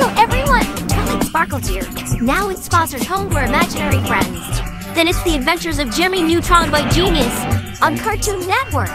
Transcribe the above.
Hello, everyone! Twilight Sparkle's here. Now it's Foster's home for imaginary friends. Then it's the adventures of Jimmy Neutron Boy Genius on Cartoon Network.